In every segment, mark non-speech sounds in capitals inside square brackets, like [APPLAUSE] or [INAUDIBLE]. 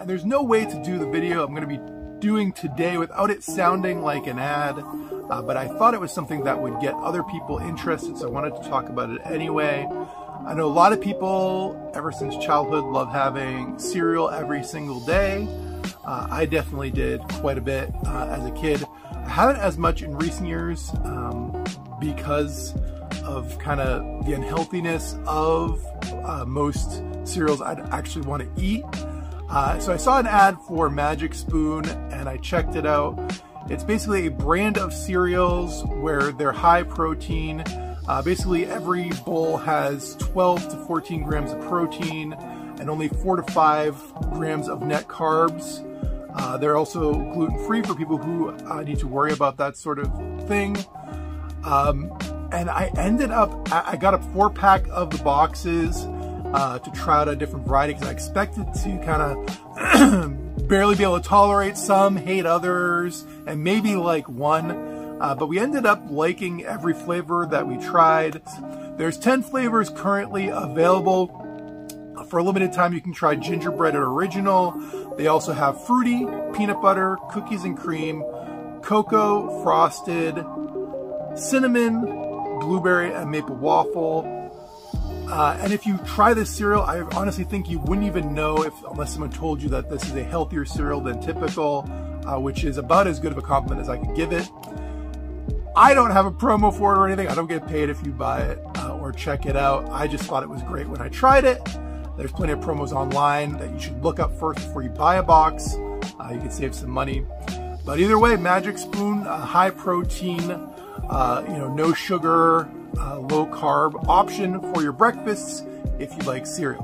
and there's no way to do the video I'm going to be doing today without it sounding like an ad, uh, but I thought it was something that would get other people interested, so I wanted to talk about it anyway. I know a lot of people, ever since childhood, love having cereal every single day. Uh, I definitely did quite a bit uh, as a kid. I haven't as much in recent years um, because of kind of the unhealthiness of uh, most cereals I'd actually want to eat. Uh, so I saw an ad for Magic Spoon and I checked it out. It's basically a brand of cereals where they're high protein. Uh, basically every bowl has 12 to 14 grams of protein and only 4 to 5 grams of net carbs. Uh, they're also gluten-free for people who uh, need to worry about that sort of thing. Um, and I ended up, I got a four pack of the boxes uh, to try out a different variety because I expected to kind of [CLEARS THROAT] barely be able to tolerate some, hate others, and maybe like one. Uh, but we ended up liking every flavor that we tried. There's 10 flavors currently available. For a limited time, you can try gingerbread and original. They also have fruity, peanut butter, cookies and cream, cocoa, frosted, cinnamon, blueberry, and maple waffle. Uh, and if you try this cereal, I honestly think you wouldn't even know if, unless someone told you that this is a healthier cereal than typical, uh, which is about as good of a compliment as I could give it. I don't have a promo for it or anything. I don't get paid if you buy it uh, or check it out. I just thought it was great when I tried it. There's plenty of promos online that you should look up first before you buy a box. Uh, you can save some money. But either way, Magic Spoon, high protein, uh, you know, no sugar, uh, low carb option for your breakfasts if you like cereal.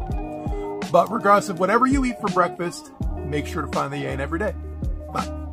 But regardless of whatever you eat for breakfast, make sure to find the yay every day. Bye.